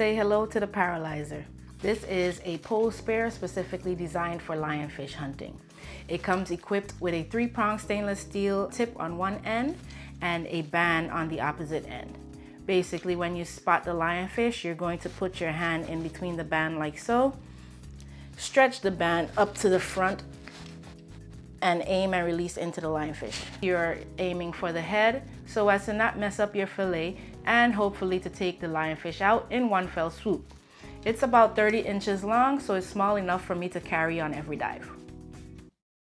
Say hello to the Paralyzer. This is a pole spear specifically designed for lionfish hunting. It comes equipped with a three-prong stainless steel tip on one end and a band on the opposite end. Basically, when you spot the lionfish, you're going to put your hand in between the band like so, stretch the band up to the front and aim and release into the lionfish. You're aiming for the head so as to not mess up your fillet and hopefully to take the lionfish out in one fell swoop. It's about 30 inches long, so it's small enough for me to carry on every dive.